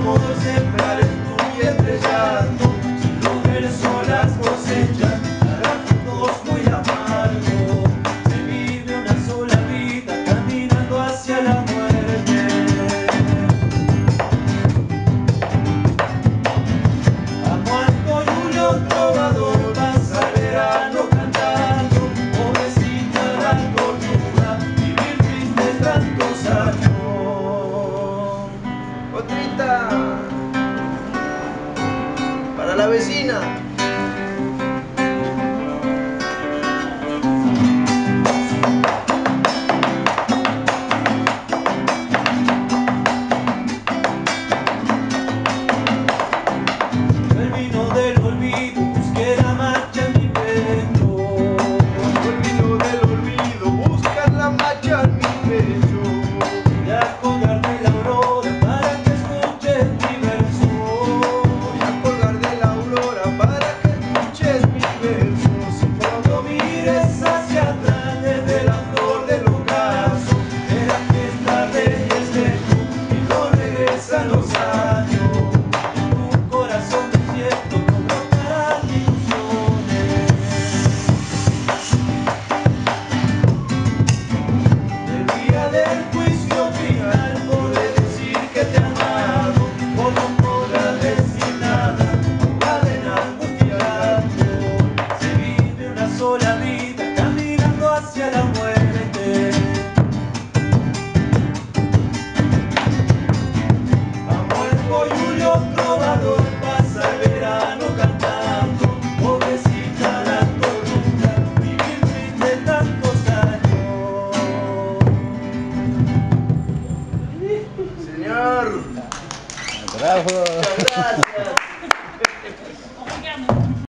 amor sembrar en tu vientre la vecina. Bravo. Muchas gracias.